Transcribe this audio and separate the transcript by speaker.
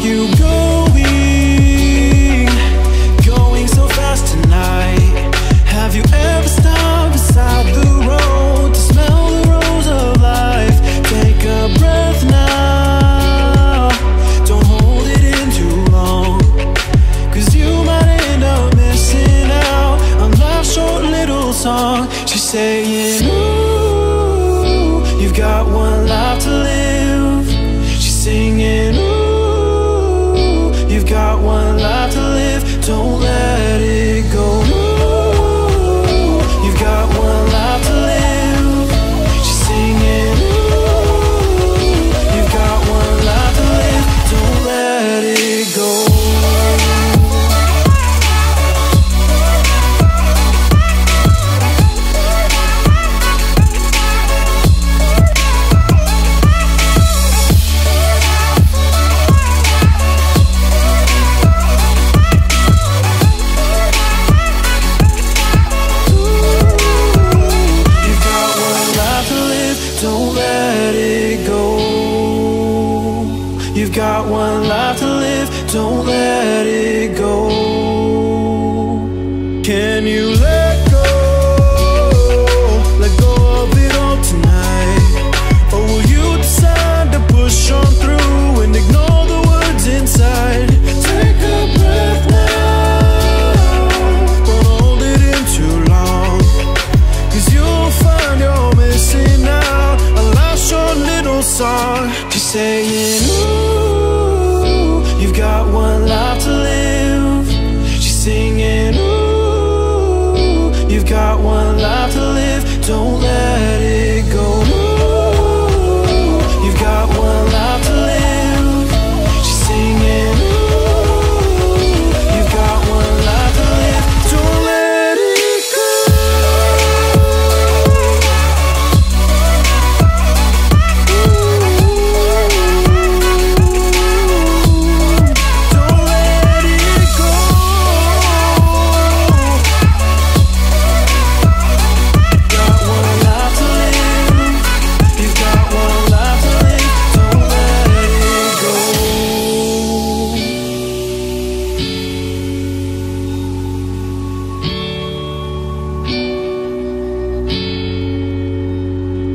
Speaker 1: you going? Going so fast tonight. Have you ever stopped beside the road to smell the rose of life? Take a breath now. Don't hold it in too long. Cause you might end up missing out on life's short little song. She's saying, You've got one life to live, don't let it go. Can you let song Keep saying ooh.